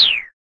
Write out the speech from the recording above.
you